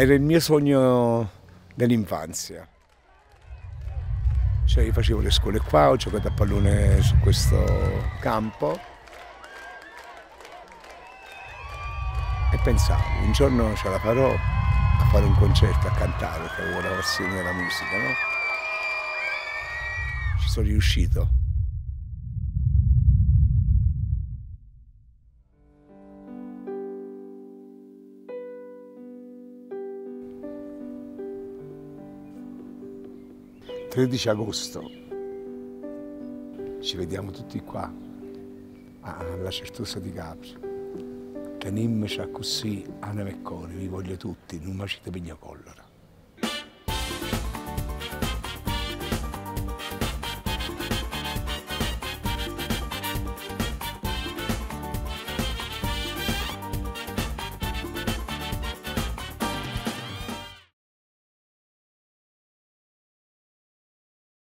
Era il mio sogno dell'infanzia. Cioè io facevo le scuole qua, ho giocato a pallone su questo campo e pensavo, un giorno ce la farò a fare un concerto, a cantare, perché avevo la passione della musica, no? Ci sono riuscito. ...13 agosto... ...ci vediamo tutti qua... ...alla Certosa di Capri tenimmoci così, anima e cuore, vi voglio tutti, non mi ci pigno collera.